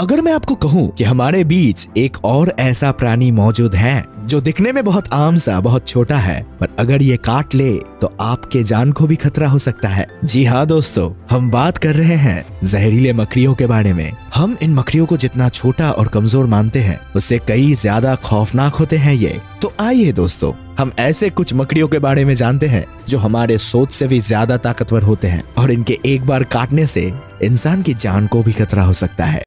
अगर मैं आपको कहूँ कि हमारे बीच एक और ऐसा प्राणी मौजूद है, जो दिखने में बहुत आम सा, बहुत छोटा है, पर अगर ये काट ले तो आपके जान को भी खतरा हो सकता है। जी हाँ दोस्तों, हम बात कर रहे हैं जहरीले मकड़ियों के बारे में। हम इन मकड़ियों को जितना छोटा और कमज़ोर मानते हैं, उससे कई ज़्यादा खौफनाक होते हैं ये। तो आइए दोस्तों, हम ऐसे कुछ मकड़ियों के बारे में जानते हैं, जो हमारे सोच से भी ज़्यादा ताकतवर होते हैं, और इनके एक बार काटने से इंसान की जान को भी खतरा हो सकता है।